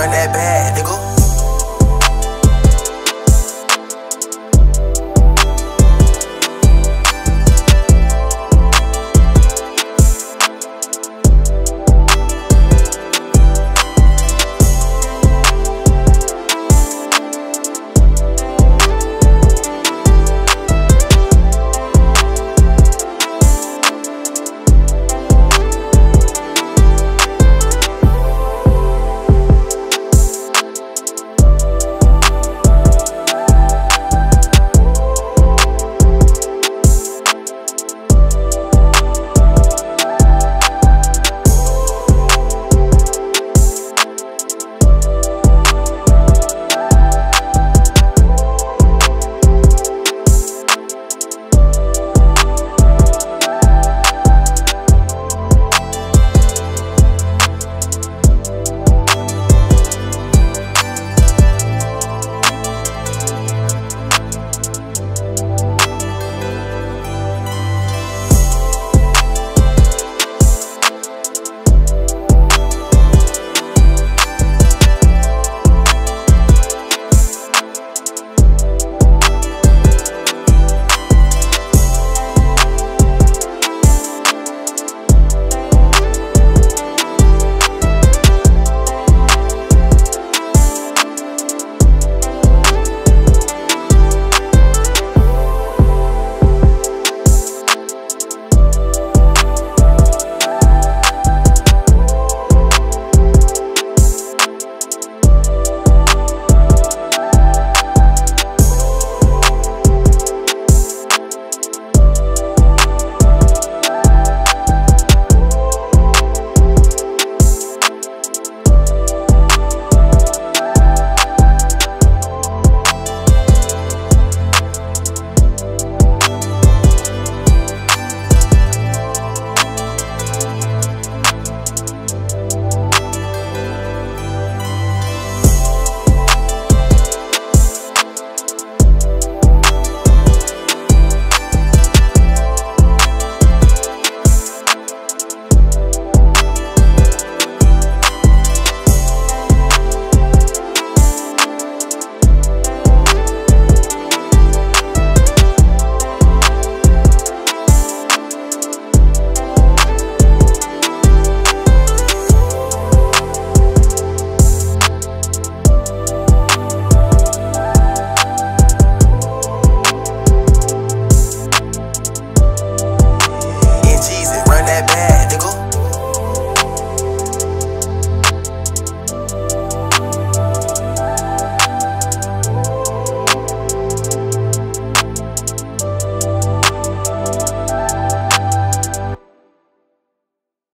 Run that bad, nigga.